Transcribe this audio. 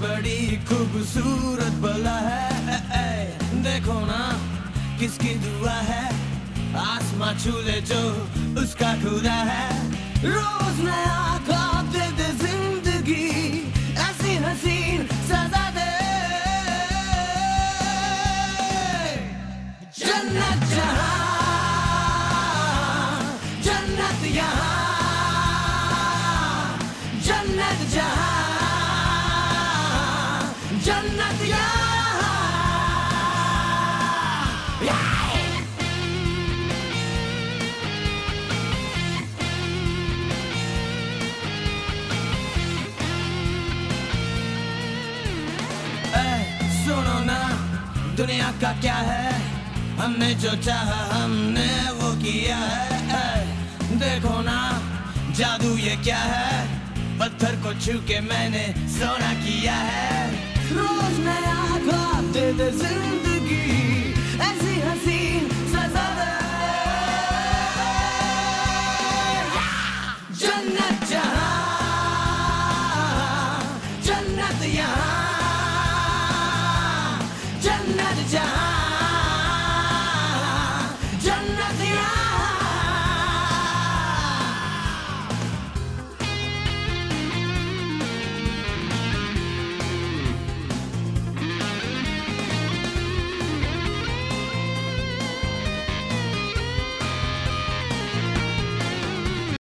बड़ी खूबसूरत बला है। देखो ना, किसकी दुआ है? आसमां छूले जो उसका खुदा है। रोज नया ख्वाब दे दे ज़िंदगी, ऐसी हसीन सजा दे। जन्नत जहाँ, जन्नत यहाँ, जन्नत जहाँ। दुनिया का क्या है? हमने जो चाहा हमने वो किया है। ए, देखो ना जादू ये क्या है? पत्थर को छू के मैंने सोना किया है। दे ज़िंदगी ऐसी हसीन सजा दे। जन्नत जहाँ जन्नत